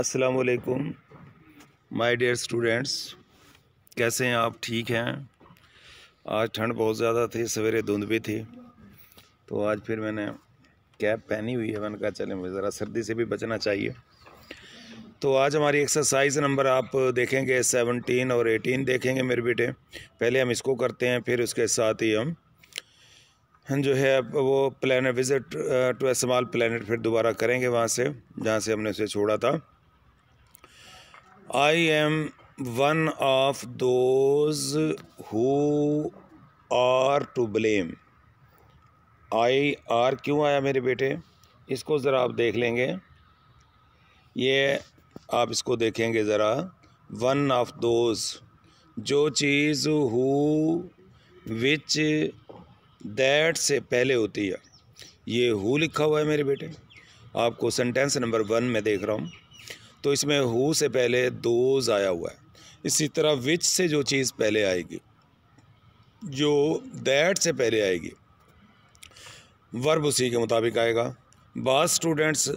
असलकुम my dear students कैसे हैं आप? ठीक हैं? आज ठंड बहुत ज़्यादा थी, सवेरे धुंध भी थी तो आज फिर मैंने कैप पहनी हुई है, मैंने कहा चलें ज़रा सर्दी से भी बचना चाहिए। तो आज हमारी एक्सरसाइज नंबर आप देखेंगे सेवनटीन और एटीन देखेंगे मेरे बेटे। पहले हम इसको करते हैं, फिर उसके साथ ही हम जो है वो planet visit to a small planet फिर दोबारा करेंगे वहाँ से, जहाँ से हमने उसे छोड़ा था। I am one of those who are to blame I R क्यों आया मेरे बेटे? इसको ज़रा आप देख लेंगे। ये आप इसको देखेंगे ज़रा। वन ऑफ़ दोज जो चीज़ हु विच दैट से पहले होती है। ये हु लिखा हुआ है मेरे बेटे। आपको सेंटेंस नंबर वन में देख रहा हूँ। तो इसमें हु से पहले दोज आया हुआ है। इसी तरह विच से जो चीज़ पहले आएगी, जो दैट से पहले आएगी वर्ब उसी के मुताबिक आएगा। बाद स्टूडेंट्स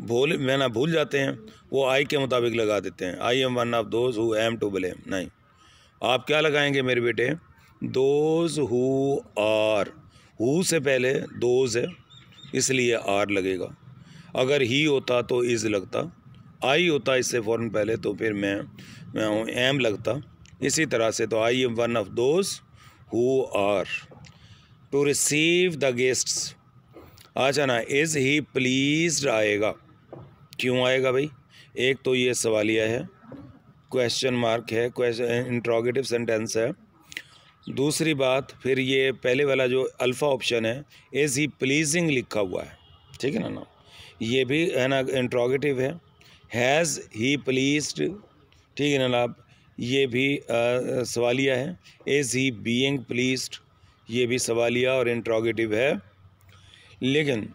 भूल, मैं ना भूल जाते हैं, वो आई के मुताबिक लगा देते हैं। I am one of those who am to blame नहीं। आप क्या लगाएँगे मेरे बेटे? दोज हु आर हु से पहले दोज है, इसलिए आर लगेगा। अगर ही होता तो इज़ लगता। आई होता इससे फ़ौर पहले तो फिर मैं मैं हूँ एम लगता। इसी तरह से तो I am one of those who are. To receive the guests. अच्छा ना, इज़ ही प्लीज़ आएगा। क्यों आएगा भाई? एक तो ये सवालिया है। क्वेश्चन मार्क है इंट्रोगेटिव सेंटेंस है। दूसरी बात, फिर ये पहले वाला जो अल्फ़ा ऑप्शन है इज़ ही प्लीजिंग लिखा हुआ है। ठीक है ना ना? ये भी है ना इंट्रोगेटिव है। हैज़ ही प्लीस्ड ठीक है ना आप ये भी सवालिया है। इज़ ही बीइंग प्लीज्ड ये भी सवालिया और इंट्रोगेटिव है। लेकिन,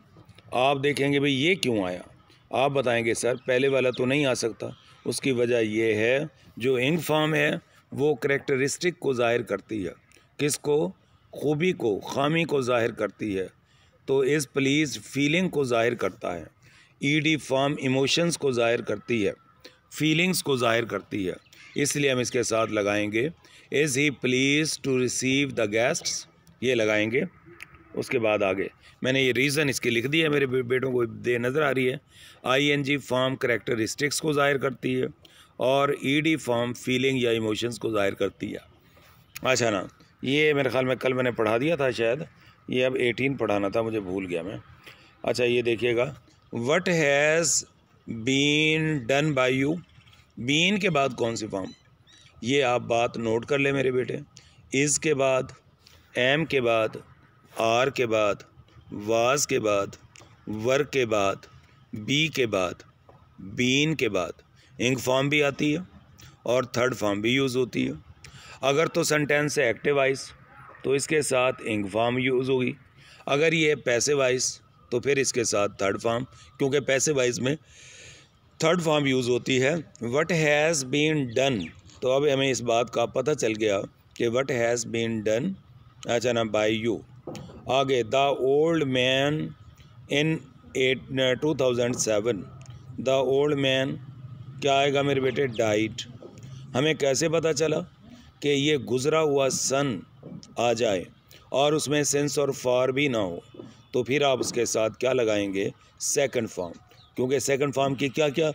आप देखेंगे भाई ये क्यों आया? आप बताएँगे, सर, पहले वाला तो नहीं आ सकता। उसकी वजह ये है, जो इंग फॉर्म है, वो करेक्टरिस्टिक को ज़ाहिर करती है। किसको? खूबी को, खामी को ज़ाहिर करती है। तो इस प्लीज़ फीलिंग को ज़ाहिर करता है। ईडी फॉर्म इमोशंस को ज़ाहिर करती है फीलिंग्स को ज़ाहिर करती है। इसलिए हम इसके साथ लगाएँगे। Is he pleased to receive the guests ये लगाएँगे। उसके बाद आगे। मैंने ये रीज़न इसके लिख दिया मेरे बेटों को दे नज़र आ रही है। I N G form characteristics को ज़ाहिर करती है और ई डी फॉर्म फीलिंग या इमोशंस को ज़ाहिर करती है। अच्छा ना, ये मेरे ख्याल में कल मैंने पढ़ा दिया था शायद। ये अब एटीन पढ़ाना था, मुझे भूल गया मैं। अच्छा ये देखिएगा। What has been done by you been के बाद कौन सी फॉर्म ये आप बात नोट कर ले मेरे बेटे। इज़ के बाद एम के बाद आर के बाद वाज के बाद वर के बाद बी के बाद बीन के बाद। इंक फॉर्म भी आती है और थर्ड फॉर्म भी यूज़ होती है। अगर तो सेंटेंस है एक्टिव वाइज तो इसके साथ इंक फॉर्म यूज़ होगी। अगर ये पैसे वाइज तो फिर इसके साथ थर्ड फॉर्म क्योंकि पैसे वाइज में थर्ड फॉर्म यूज़ होती है। वट हैज़ बीन डन तो अब हमें इस बात का पता चल गया कि वट हैज़ बीन डन अच्छा ना बाई यू आगे the old man in at two thousand seven the old man क्या आएगा मेरे बेटे? डाइट हमें कैसे पता चला कि ये गुज़रा हुआ सन आ जाए और उसमें सेंस और फार भी ना हो? तो फिर आप उसके साथ क्या लगाएँगे? सेकंड फॉर्म क्योंकि सेकंड फॉर्म की क्या क्या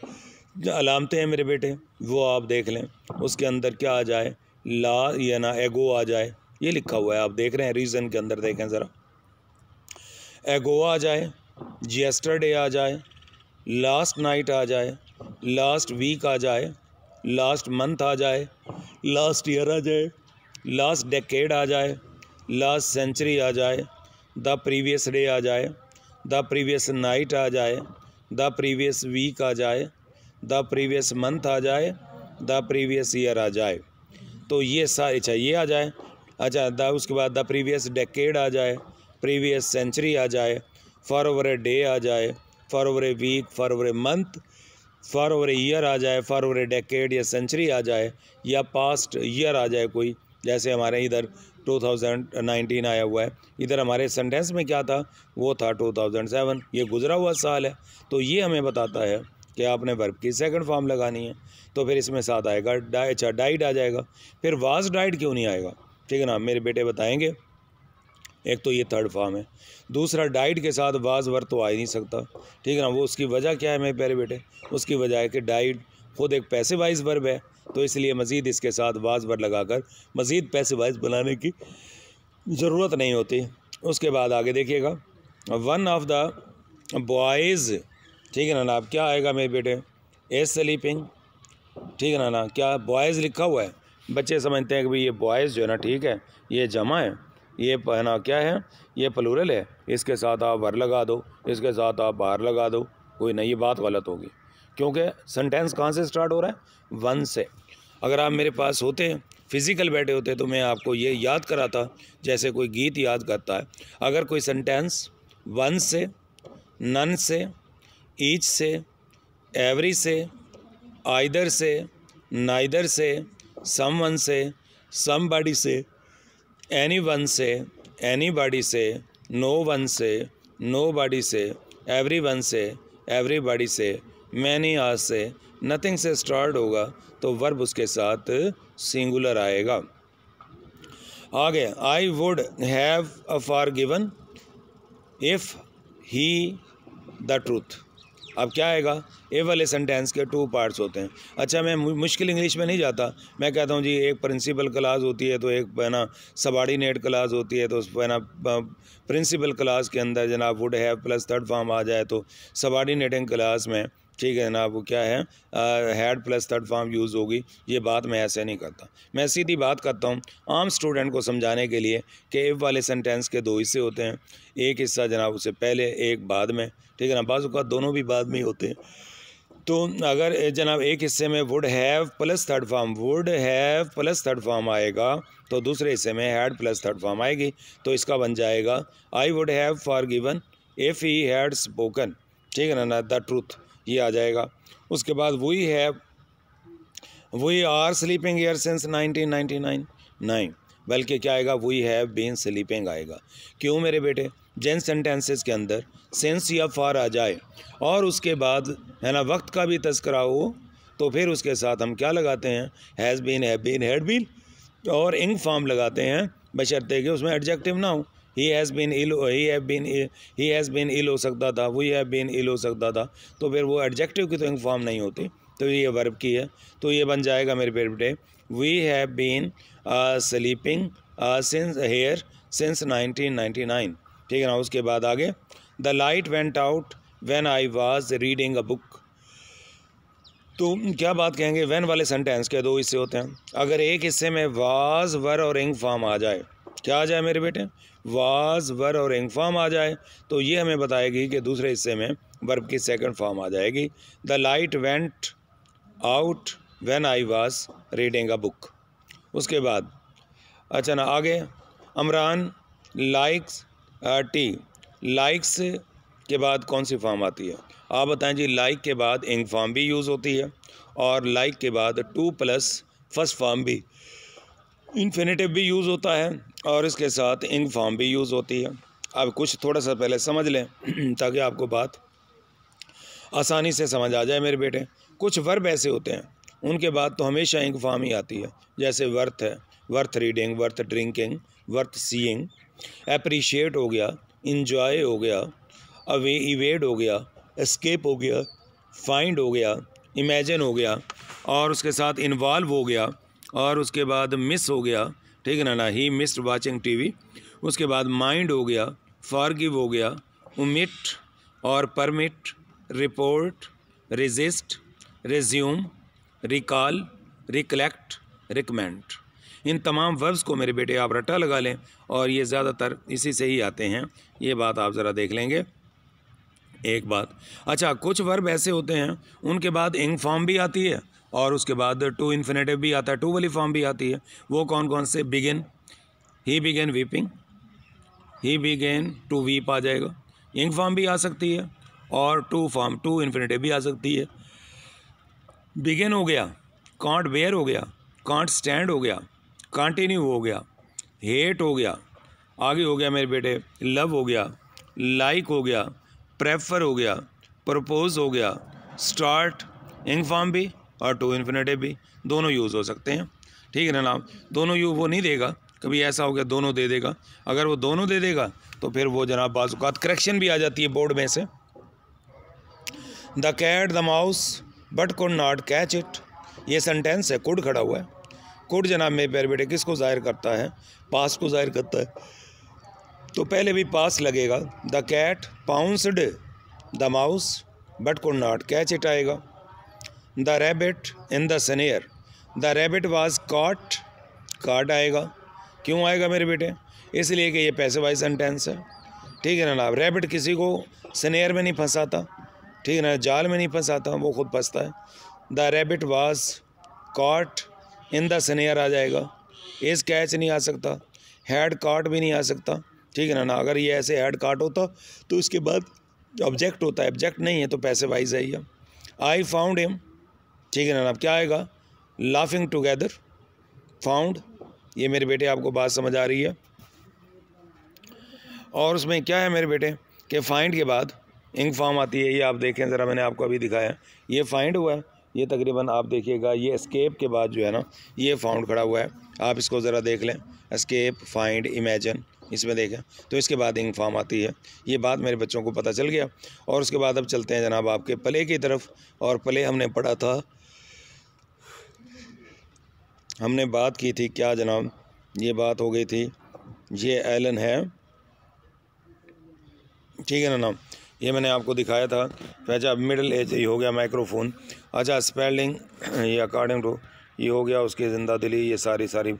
अलामतें हैं मेरे बेटे? वो आप देख लें। उसके अंदर क्या आ जाए? ला, या ना एगो आ जाए। ये लिखा हुआ है। आप देख रहे हैं रीज़न के अंदर देखें ज़रा। एगो आ जाए। जेस्टरडे आ जाए। लास्ट नाइट आ जाए। लास्ट वीक आ जाए। लास्ट मंथ आ जाए। लास्ट ईयर आ जाए। लास्ट डेकेड आ जाए। लास्ट सेंचुरी आ जाए। द प्रीवियस डे आ जाए, द प्रीवियस नाइट आ जाए, द प्रीवियस वीक आ जाए, द प्रीवियस मंथ आ जाए, द प्रीवियस ईयर आ जाए। तो ये सारी अच्छा ये आ जाए। अच्छा द, उसके बाद द प्रीवियस डेकेड आ जाए, प्रीवियस सेंचुरी आ जाए, फॉर ओवर ए डे आ जाए, for over a week, for over a month, for over year आ जाए, फॉर ओवर डेकेड या सेंचुरी आ जाए, या पास्ट ईयर आ जाए कोई, जैसे हमारे इधर 2019 आया हुआ है। इधर हमारे सेंटेंस में क्या था? वो था 2007 ये गुजरा हुआ साल है। तो ये हमें बताता है कि आपने वर्ब की सेकंड फॉर्म लगानी है। तो फिर इसमें साथ आएगा डाइ अच्छा डाइट आ जाएगा। फिर वाज डाइट क्यों नहीं आएगा? ठीक है ना? मेरे बेटे बताएँगे। एक तो ये थर्ड फॉर्म है। दूसरा डाइट के साथ वाज वर्ब तो आ ही नहीं सकता। ठीक है ना? वो उसकी वजह क्या है मेरे प्यारे बेटे? उसकी वजह है कि डाइट खुद एक पैसे वाइज वर्ब है तो इसलिए मज़ीद इसके साथ वाज वर्ब लगाकर मज़ीद पैसे वाइज बनाने की ज़रूरत नहीं होती। उसके बाद आगे देखिएगा। वन ऑफ़ द बॉयज़ ठीक है ना ना क्या आएगा मेरे बेटे? एज स्लीपिंग ठीक है ना ना क्या? बॉयज़ लिखा हुआ है। बच्चे समझते हैं कि भाई ये बॉयज़ जो है ना, ठीक है, ये जमा है। ये पहना क्या है? ये प्लूरल है। इसके साथ आप वर लगा दो, इसके साथ आप बाहर लगा दो। कोई ये बात गलत होगी। क्योंकि सेंटेंस कहाँ से स्टार्ट हो रहा है? वन से। अगर आप मेरे पास होते फ़िज़िकल बैठे होते तो मैं आपको ये याद कराता, जैसे कोई गीत याद करता है। अगर कोई सेंटेंस वन से नन से ईच से एवरी से आइदर से नाइदर से सम वन से सम बॉडी से एनी वन से एनी बॉडी से नो वन से नो बॉडी से एवरी वन से एवरी बॉडी से मैनी आज से नथिंग से स्टार्ट होगा तो वर्ब उसके साथ सिंगुलर आएगा। आगे I would have a forgiven if he the truth अब क्या आएगा? ए वाले सेंटेंस के टू पार्ट्स होते हैं। अच्छा मैं मुश्किल इंग्लिश में नहीं जाता। मैं कहता हूँ, जी, एक प्रिंसिपल क्लास होती है तो एक, है ना नेट क्लास होती है तो उस ना प्रिंसिपल क्लास के अंदर जनाब would have plus third form आ जाए तो नेटिंग क्लास में ठीक है ना, वो क्या है had plus third form use होगी, ये बात मैं ऐसे नहीं करता। मैं सीधी बात करता हूँ, आम स्टूडेंट को समझाने के लिए कि इफ़ वाले सेंटेंस के दो हिस्से होते हैं। एक हिस्सा जनाब उससे पहले, एक बाद में, ठीक है ना बाज़ का दोनों भी बाद में ही होते हैं। तो अगर जनाब एक हिस्से में would have plus third form would have plus third form आएगा तो दूसरे हिस्से में हैड प्लस थर्ड फॉर्म आएगी तो इसका बन जाएगा I would have forgiven if he had spoken ठीक है ना द ट्रूथ ये आ जाएगा। उसके बाद वही है, वही आर स्लीपिंग ईयर सिंस 1999 नहीं, बल्कि क्या आएगा, वही है बीन स्लीपिंग आएगा। क्यों मेरे बेटे? जेन सेंटेंसेस के अंदर सेंस या फार आ जाए, और उसके बाद, है ना, वक्त का भी तस्करा हो तो फिर उसके साथ हम क्या लगाते हैं? हैज़ बीन है बीन हैड बीन और इंग फॉर्म लगाते हैं, बशर्ते कि उसमें एडजेक्टिव ना हो। He has been ill he have been he has been ill हो सकता था वी हैव बीन इल हो सकता था। तो फिर वो एडजेक्टिव की तो इंग फॉर्म नहीं होती। तो ये वर्ब की है। तो ये बन जाएगा मेरे पेट बेटे। We have been sleeping since here since 1999 ठीक है ना, उसके बाद आगे। The light went out when I was reading a book तो क्या बात कहेंगे? वैन वाले सेंटेंस के दो हिस्से होते हैं। अगर एक हिस्से में वाज वर और इंग फॉर्म आ जाए क्या आ जाए मेरे बेटे? वाज, वर और इंग फॉर्म आ जाए। तो ये हमें बताएगी कि दूसरे हिस्से में वर्ब की सेकंड फॉर्म आ जाएगी। The light went out when I was reading a book उसके बाद अच्छा ना, आगे, अमरान लाइक्स टी लाइक्स के बाद कौन सी फॉर्म आती है? आप बताएँ जी लाइक के बाद इंग फॉर्म भी यूज़ होती है और लाइक के बाद टू प्लस फ़र्स्ट फॉर्म भी इन्फिनेटिव भी यूज़ होता है और इसके साथ इंग फॉर्म भी यूज़ होती है। अब कुछ थोड़ा सा पहले समझ लें, ताकि आपको बात आसानी से समझ आ जाए मेरे बेटे। कुछ वर्ब ऐसे होते हैं, उनके बाद तो हमेशा इंग फॉर्म ही आती है। जैसे वर्थ है worth reading worth drinking worth seeing appreciate हो गया इंजॉय हो गया, अवे इवेड हो गया एस्केप हो गया फाइंड हो गया इमेजिन हो गया, और उसके साथ इन्वॉल्व हो गया। और उसके बाद मिस हो गया, ठीक है ना ना ही मिस्ड वाचिंग टीवी उसके बाद माइंड हो गया फॉरगिव हो गया उमिट और permit report resist resume recall recollect recommend इन तमाम वर्ब्स को मेरे बेटे आप रट्टा लगा लें और ये ज़्यादातर इसी से ही आते हैं। ये बात आप ज़रा देख लेंगे। एक बात। अच्छा कुछ वर्ब ऐसे होते हैं, उनके बाद इंग फॉर्म भी आती है। और उसके बाद टू इन्फिनेटिव भी आता है टू वाली फॉर्म भी आती है। वो कौन कौन से? Begin he began weeping he began to weep आ जाएगा। इंग फॉर्म भी आ सकती है और टू फॉर्म टू इन्फिनेटिव भी आ सकती है। बिगिन हो गया। कॉन्ट वेयर हो गया। कॉन्ट स्टैंड हो गया। कंटिन्यू हो गया। हेट हो गया। आगे हो गया मेरे बेटे। लव हो गया। लाइक like हो गया। प्रेफर हो गया। प्रपोज हो गया। स्टार्ट इंग फॉर्म भी। और टू इन्फिनेटिव भी, दोनों यूज़ हो सकते हैं। ठीक है ना नाम? दोनों यू वो नहीं देगा, कभी ऐसा हो गया दोनों दे देगा। अगर वो दोनों दे देगा तो फिर वो जनाब बाज़ात करेक्शन भी आ जाती है बोर्ड में से। The cat, the mouse, but could not catch it. ये सेंटेंस है, कुड खड़ा हुआ है। कुड जनाब में पैर बेटे, किसको ज़ाहिर करता है? पास को ज़ाहिर करता है। तो पहले भी पास लगेगा। The cat, pounced, the mouse, but could not catch it आएगा। The rabbit in the snare the rabbit was caught caught आएगा। क्यों आएगा मेरे बेटे? इसलिए कि ये पैसे वाइज सेंटेंस है। ठीक है ना रेबिट किसी को सनेयर में नहीं फंसाता। ठीक है ना? जाल में नहीं फंसाता। वो खुद फंसता है। द रेबिट वाज काट इन द सनेयर आ जाएगा। इस कैच नहीं आ सकता। हेड काट भी नहीं आ सकता। ठीक है ना? ना, अगर ये ऐसे हेड काट होता तो उसके बाद ऑब्जेक्ट होता है। ऑब्जेक्ट नहीं है तो पैसे वाइज है ये आई फाउंड हिम ठीक है ना, अब क्या आएगा? लाफिंग टुगेदर फाउंड ये मेरे बेटे आपको बात समझ आ रही है। और उसमें क्या है मेरे बेटे? कि फाइंड के बाद इंक फॉर्म आती है, ये आप देखें, ज़रा मैंने आपको अभी दिखाया ये फाइंड हुआ है, ये तकरीबन आप देखिएगा, ये एस्केप के बाद जो है ना, ये फाउंड खड़ा हुआ है। आप इसको ज़रा देख लें एस्केप फाइंड इमेजन इसमें देखें। तो इसके बाद इंक फॉर्म आती है। ये बात मेरे बच्चों को पता चल गया। और उसके बाद अब चलते हैं जनाब आपके प्ले की तरफ़। और प्ले हमने पढ़ा था हमने बात की थी, क्या जनाब? ये बात हो गई थी। ये एलन है। ठीक है ना, नाम? ये मैंने आपको दिखाया था। अच्छा मिडिल एज ये हो गया माइक्रोफोन अच्छा स्पेलिंग ये अकॉर्डिंग टू ये हो गया, उसकी ज़िंदा दिली, ये सारी सारी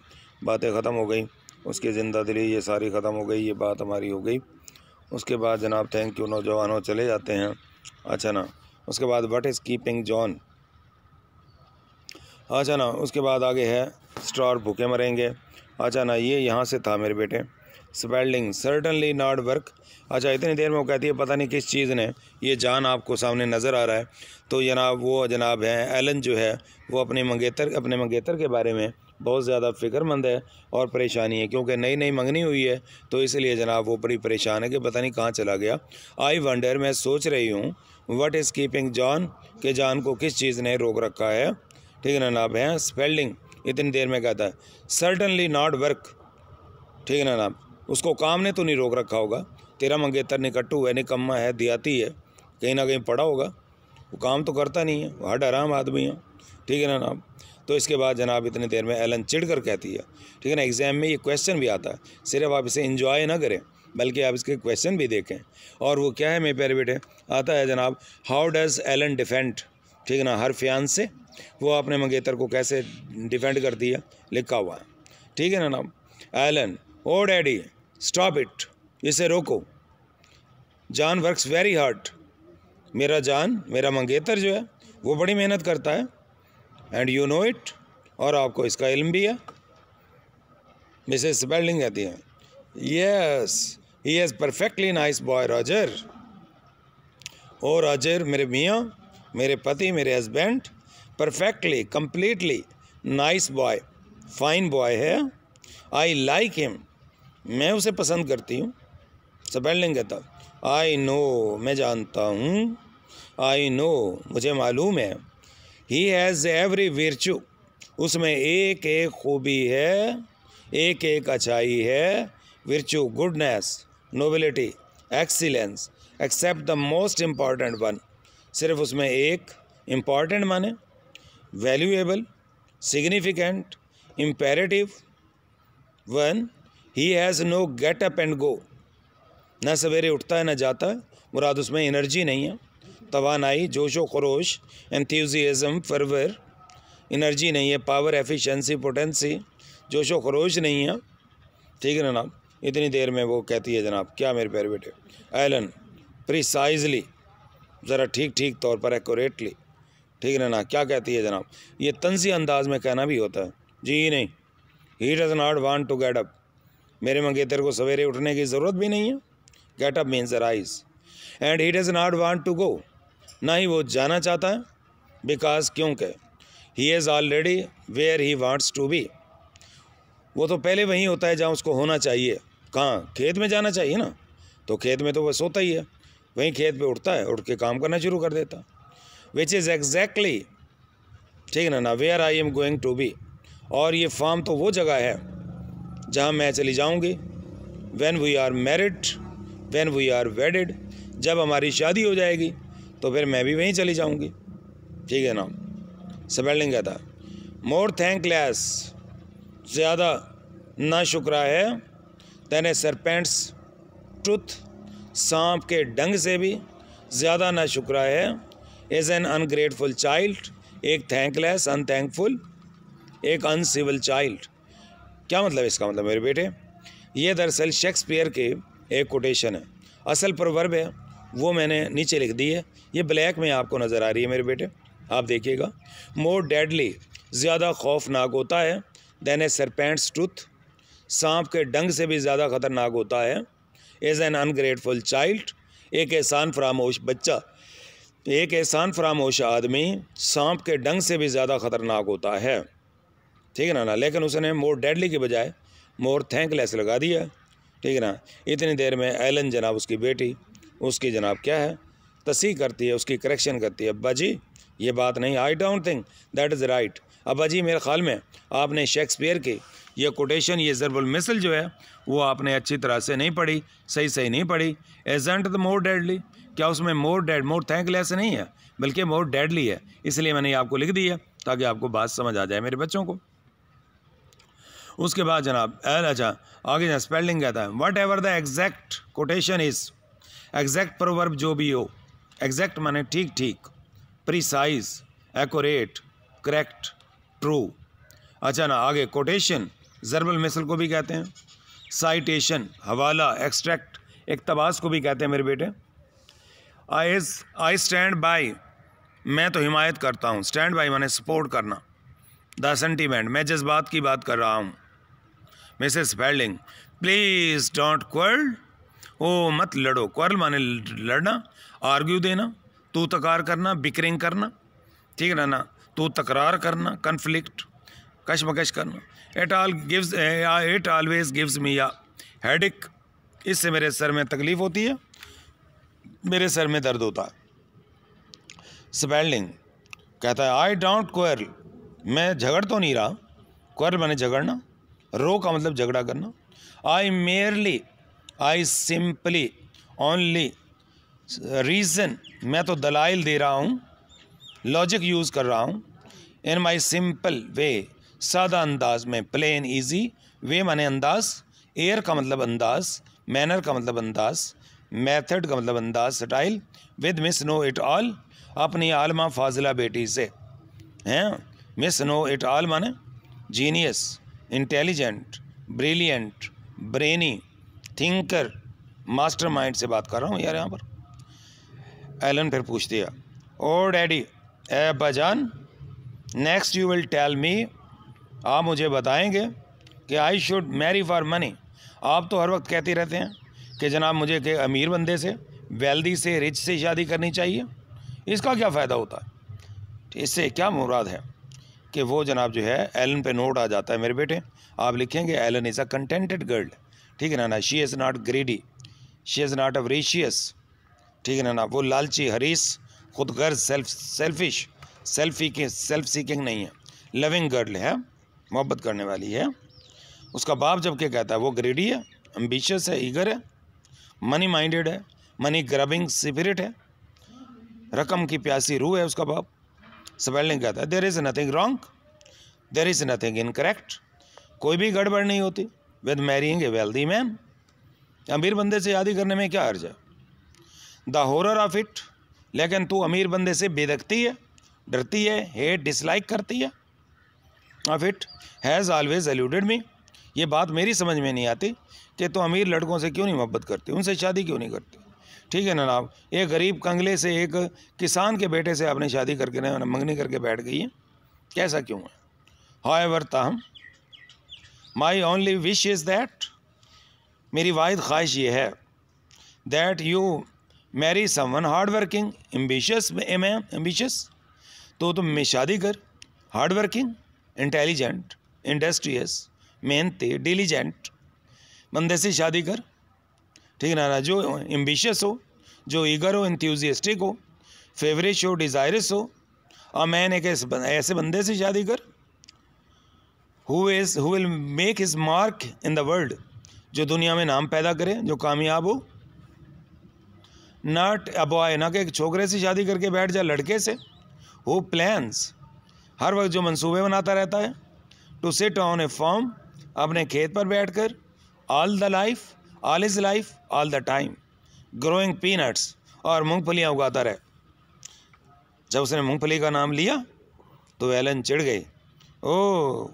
बातें ख़त्म हो गई। उसकी ज़िंदा दिली, ये सारी ख़त्म हो गई, ये बात हमारी हो गई। उसके बाद जनाब थैंक यू नौजवानों, चले जाते हैं। अच्छा ना? उसके बाद वट इज़ कीपिंग जॉन अच्छा ना, उसके बाद आगे है स्टार भूखे मरेंगे। अच्छा ना, ये यहाँ से था मेरे बेटे। स्पेल्डिंग सर्टनली नॉट वर्क अच्छा इतनी देर में वो कहती है, पता नहीं किस चीज़ ने, ये जान आपको सामने नज़र आ रहा है। तो जनाब, वो जनाब हैं एलन जो है, वो अपने मंगेतर अपने मंगेतर के बारे में बहुत ज़्यादा फ़िक्रमंद है और परेशानी है, क्योंकि नई नई मंगनी हुई है। तो इसलिए जनाब, वो बड़ी परेशान है कि पता नहीं कहाँ चला गया। आई वंडर मैं सोच रही हूँ वट इज़ कीपिंग जॉन के जान को किस चीज़ ने रोक रखा है? ठीक है ना नाब है? स्पेल्डिंग इतनी देर में कहता है। सर्टनली नॉट वर्क ठीक है ना नाब उसको काम ने तो नहीं रोक रखा होगा। तेरा मंगेतर निकट्टू है, निकम्मा है, दियाती है। कहीं ना कहीं पड़ा होगा। वो काम तो करता नहीं है। हट आराम आदमी है। ठीक है ना नाब तो इसके बाद जनाब इतनी देर में एलन चिड़ कर कहती है। ठीक है ना एग्ज़ाम में ये क्वेश्चन भी आता है। सिर्फ़ आप इसे इंजॉय ना करें, बल्कि आप इसके क्वेश्चन भी देखें। और वो क्या है मेरे प्यारे बेटे? आता है जनाब हाउ डज़ एलन डिफेंड ठीक है ना, हर फ्यान से वो अपने मंगेतर को कैसे डिफेंड करती है लिखा हुआ है। ठीक है ना नाम? Ellen oh daddy stop it इसे रोको। जान वर्क्स वेरी हार्ड मेरा जान, मेरा मंगेतर जो है, वो बड़ी मेहनत करता है। एंड यू नो इट और आपको इसका इल्म भी है। मिसेस स्पेल्डिंग कहती है yes he has perfectly nice boy Roger oh Roger मेरे मियाँ, मेरे पति, मेरे husband perfectly completely nice boy fine boy है। आई लाइक हिम मैं उसे पसंद करती हूँ। स्पेलिंग कहता आई नो मैं जानता हूँ। आई नो मुझे मालूम है। ही हैज़ एवरी वर्चू उसमें एक एक खूबी है, एक एक अच्छाई है। Virtue goodness nobility excellence except the most important one सिर्फ़ उसमें एक इंपॉर्टेंट माने valuable significant imperative one he has no get up and go न सवेरे उठता है न जाता है मुराद उसमें एनर्जी नहीं है। तोानाई जोशो खरोश एंथ्यूज़िज़म फरवर एनर्जी नहीं है पावर एफिशिएंसी पोटेंसी जोशो खरोश नहीं है। ठीक है ना जनाब इतनी देर में वो कहती है जनाब, क्या मेरे प्यारे बेटे? एलन प्रिसाइजली ज़रा ठीक ठीक तौर पर एक्यूरेटली ठीक है ना क्या कहती है जनाब? ये तंजी अंदाज में कहना भी होता है। जी नहीं। He does not want to get up मेरे मंगेतर को सवेरे उठने की ज़रूरत भी नहीं है। Get up means rise and he does not want to go ना ही वो जाना चाहता है। बिकॉज़ क्योंकि he is already where he wants to be वो तो पहले वहीं होता है जहाँ उसको होना चाहिए। कहाँ? खेत में जाना चाहिए ना? तो खेत में तो वह सोता ही है। वहीं खेत पे उठता है, उठ के काम करना शुरू कर देता। विच इज़ एग्जैक्टली ठीक है ना ना where I am going to be और ये फार्म तो वो जगह है जहाँ मैं चली जाऊँगी। When we are married when we are wedded जब हमारी शादी हो जाएगी तो फिर मैं भी वहीं चली जाऊँगी। ठीक है ना? स्पेलिंग कहता मोर थैंकलेस ज़्यादा ना शुक्रा है तेने सरपेंट्स ट्रुथ सांप के डंग से भी ज़्यादा ना शुक्रा है। इज़ एन अनग्रेटफुल चाइल्ड एक थैंकलेस अनथैंकफुल एक अनसिविल चाइल्ड क्या मतलब इसका मतलब मेरे बेटे? ये दरअसल शेक्सपियर के एक कोटेशन है। असल प्रवर्ब है, वो मैंने नीचे लिख दी है। ये ब्लैक में आपको नज़र आ रही है मेरे बेटे। आप देखिएगा। मोर डेडली ज़्यादा खौफनाक होता है देन ए सरपेंट्स टूथ सांप के डंग से भी ज़्यादा ख़तरनाक होता है। इज़ एन अनग्रेटफुल चाइल्ड एक एहसान फरामोश बच्चा। एक एहसान फरामोश आदमी सांप के डंग से भी ज़्यादा ख़तरनाक होता है। ठीक है ना ना? लेकिन उसने मोर डेडली के बजाय मोर थैंकलेस लगा दिया। ठीक है ना? इतनी देर में एलन जनाब उसकी बेटी, उसकी जनाब क्या है? तसी करती है, उसकी करेक्शन करती है। अब्बा जी, ये बात नहीं I don't think that is right अब्बा जी, मेरे ख्याल में आपने शेक्सपियर की ये कोटेशन ये ज़रबुल मिसल जो है, वो आपने अच्छी तरह से नहीं पढ़ी, सही सही नहीं पढ़ी। एजेंट द मोर डेडली क्या उसमें मोर डेड मोर थैंकलेस नहीं है, बल्कि मोर डेडली है। इसलिए मैंने आपको लिख दिया, ताकि आपको बात समझ आ जाए मेरे बच्चों को। उसके बाद जनाब एल अच्छा आगे जहाँ स्पेलिंग कहता है whatever the exact quotation is exact proverb जो भी हो एग्जैक्ट माने ठीक ठीक प्रिसाइज एक्यूरेट करेक्ट ट्रू अच्छा ना, आगे कोटेशन जरबल मिसल को भी कहते हैं साइटेशन हवाला एक्सट्रैक्ट इकतबास को भी कहते हैं मेरे बेटे। आई आई स्टैंड बाई मैं तो हिमायत करता हूँ। स्टैंड बाई मैंने सपोर्ट करना। द सेंटीमेंट मैं जज्बात की बात कर रहा हूँ। Mrs Fielding please don't quarrel oh, मत लड़ो। क्वर्ल माने लड़ना आर्ग्यू देना, तू तकार करना बिकरिंग करना। ठीक है ना तू तकरार करना कन्फ्लिक्ट कशमकश करना। It all gives it always gives me या हेडिक इससे मेरे सर में तकलीफ़ होती है। मेरे सर में दर्द होता। स्पेलिंग कहता है आई डोंट क्वेर मैं झगड़ तो नहीं रहा। क्वर मैंने झगड़ना। रो का मतलब झगड़ा करना। I merely I simply only reason मैं तो दलाइल दे रहा हूँ। लॉजिक यूज़ कर रहा हूँ। इन माई सिंपल वे सादा अंदाज में प्लेन ईजी वे माने अंदाज। एयर का मतलब अंदाज मैनर का मतलब अंदाज। मेथड का मतलब अंदाज style, with Miss know it all, अपनी आलमा फाजिला बेटी से। हैं? मिस नो इट ऑल माने genius, intelligent, brilliant, brainy, thinker master mind से बात कर रहा हूँ यार यहाँ पर। एलन फिर पूछ दिया, ओ डैडी, ए बजान, next you will tell me, आप मुझे बताएँगे कि I should marry for money. आप तो हर वक्त कहते रहते हैं। कि जनाब मुझे के अमीर बंदे से, वेल्दी से, रिच से शादी करनी चाहिए। इसका क्या फ़ायदा होता? है इससे क्या मुराद है कि वो जनाब जो है, एलन पे नोट आ जाता है मेरे बेटे। आप लिखेंगे, Ellen is a contented girl ठीक है ना ना she is not greedy she is not avaricious ठीक है ना ना, वो लालची, हरीस खुद गर्ज self selfish selfie self seeking नहीं है। लविंग गर्ल है, मोहब्बत करने वाली है। उसका बाप जब क्या कहता है, वो ग्रेडी है एम्बिशियस है ईगर है मनी माइंडेड है, मनी ग्रबिंग स्पिरिट है, रकम की प्यासी रूह है उसका बाप। स्पेलिंग कहता है there is nothing wrong there is nothing incorrect कोई भी गड़बड़ नहीं होती। With marrying a wealthy man अमीर बंदे से शादी करने में क्या अर्ज़ है? द होरर ऑफ़ इट लेकिन तू अमीर बंदे से बेदकती है, डरती है हेट डिसलाइक करती है। Of it has always eluded me ये बात मेरी समझ में नहीं आती। कि तो अमीर लड़कों से क्यों नहीं मोहब्बत करते? उनसे शादी क्यों नहीं करते? ठीक है ना आप एक गरीब कंगले से एक किसान के बेटे से आपने शादी करके ना मंगनी करके बैठ गई है। कैसा क्यों है? हाउ एवर ताहम my only wish is that मेरी वाद ख्वाहिश ये है that you marry someone hard working ambitious am ambitious तो तुम मैं शादी कर। हार्ड वर्किंग इंटेलिजेंट इंडस्ट्रियस मेहनती डिलीजेंट बंदे से शादी कर। ठीक है ना जो एम्बिशियस हो। जो ईगर हो इंथ्यूजियस्टिक हो। फेवरेट हो डिज़ायरस हो। और मैन एक ऐसे बंदे से शादी कर। Who is who will make his mark in the world जो दुनिया में नाम पैदा करे, जो कामयाब हो। नॉट अब ना कि एक छोकरे से शादी करके बैठ जाए लड़के से। हु प्लान्स हर वक्त जो मंसूबे बनाता रहता है। To sit on a farm अपने खेत पर बैठ कर all the life all his life all the time growing peanuts और मूँगफलियाँ उगाता रहे। जब उसने मूँगफली का नाम लिया तो एलन चिढ़ गई। ओ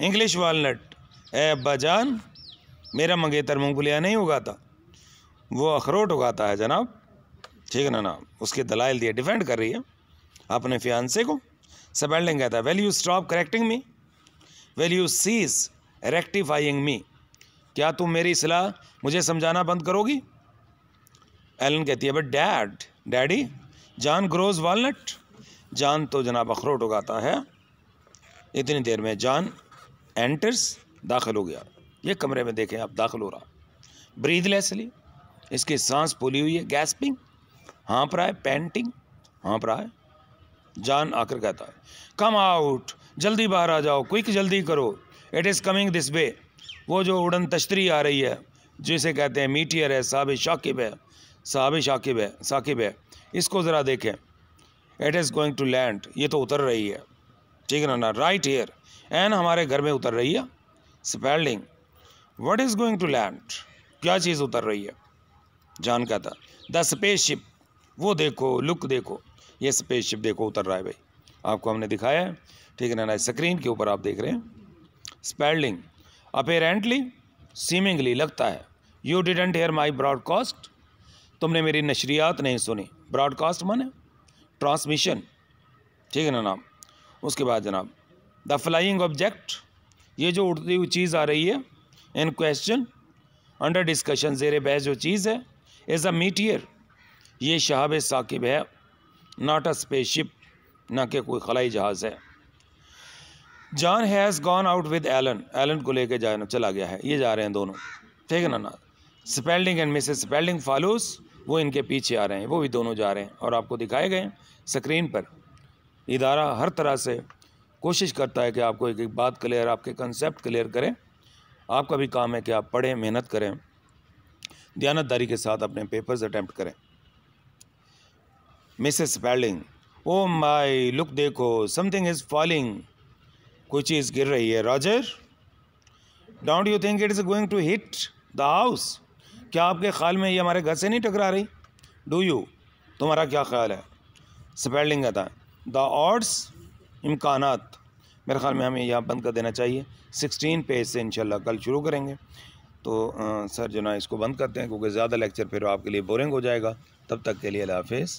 इंग्लिश वालनट ए अब्बा जान, मेरा मंगेतर मूँगफलियाँ नहीं उगाता। वो अखरोट उगाता है, जनाब। ठीक है ना ना। उसके दलाइल दिए डिफेंड कर रही है अपने फियांसे को। सबेल्डिंग कहता है well you stop correcting me well you cease rectifying me क्या तुम मेरी सलाह मुझे समझाना बंद करोगी? एलन कहती है, but dad, daddy, John grows walnut. John तो जनाब अखरोट उगाता है। इतनी देर में जान एंटर्स दाखिल हो गया। ये कमरे में देखें, आप दाखिल हो रहा। ब्रीदलेसली इसकी सांस फूली हुई है गैसपिंग हाँप रहा है पेंटिंग हाँप रहा है। जान आकर कहता है कम आउट जल्दी बाहर आ जाओ। क्विक जल्दी करो। It is coming this way वो जो उड़न तश्तरी आ रही है, जिसे कहते हैं मीटियर है साहब शाकिब है साहब शाकिब है, साकिब है, इसको ज़रा देखें। It is going to land ये तो उतर रही है। ठीक है ना ना राइट ईयर एन हमारे घर में उतर रही है। Spalding what is going to land क्या चीज़ उतर रही है? जान कहता द स्पेस शिप वो देखो लुक देखो। ये स्पेस शिप देखो, उतर रहा है भाई। आपको हमने दिखाया है। ठीक है ना स्क्रीन के ऊपर आप देख रहे हैं। स्पेल्डिंग अपेरेंटली सीमिंगली लगता है। You didn't hear my broadcast तुमने मेरी नशरियात नहीं सुनी। ब्रॉडकास्ट माने? ट्रांसमिशन ठीक है ना नाम? उसके बाद जनाब द फ्लाइंग ऑब्जेक्ट ये जो उड़ती हुई चीज़ आ रही है इन क्वेश्चन अंडर डिस्कशन जेर बहस जो चीज़ है इज़ अ मीटियर ये शहाब साकिब है नॉट अ स्पेसशिप ना कि कोई खलाई जहाज़ है। John has gone out with Ellen. Ellen को लेके जाना चला गया है। ये जा रहे हैं दोनों। ठीक है ना ना? Spalding and Mrs Spalding follows वो इनके पीछे आ रहे हैं। वो भी दोनों जा रहे हैं। और आपको दिखाए गए स्क्रीन पर, इदारा हर तरह से कोशिश करता है कि आपको एक एक बात क्लियर आपके कंसेप्ट क्लियर करें। आपका भी काम है कि आप पढ़ें, मेहनत करें। दयानतदारी के साथ अपने पेपर्स अटैम्प्ट करें। Mrs Spalding oh my look देखो समथिंग इज़ फॉलिंग कोई चीज़ गिर रही है। Roger don't you think it is going to hit the house क्या आपके ख्याल में ये हमारे घर से नहीं टकरा रही? डू यू तुम्हारा क्या ख्याल है? स्पेलिंग कहता है द ऑड्स इम्कान मेरे ख्याल में हमें यहाँ बंद कर देना चाहिए। सिक्सटीन पेज से इंशाल्लाह कल शुरू करेंगे। तो आ, सर जो ना इसको बंद करते हैं क्योंकि ज़्यादा लेक्चर फिर आपके लिए बोरिंग हो जाएगा। तब तक के लिए हाफिज़।